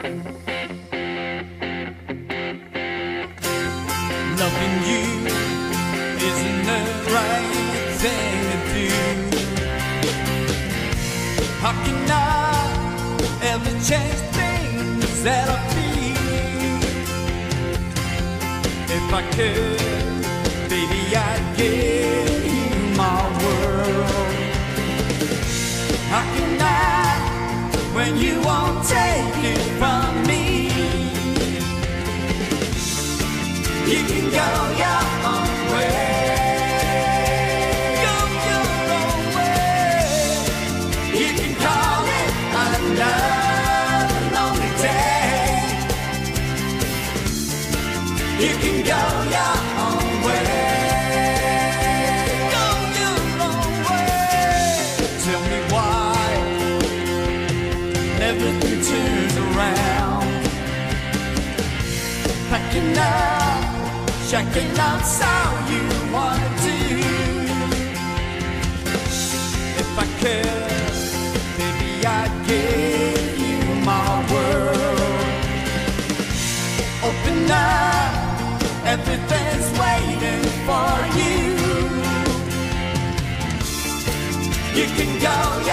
Loving you isn't the right thing to do. Ever change things that I? If I could, everything turns around. Packing up, checking out how you wanna do. If I could, baby, I'd give you my world. Open up, everything's waiting for you. You can go.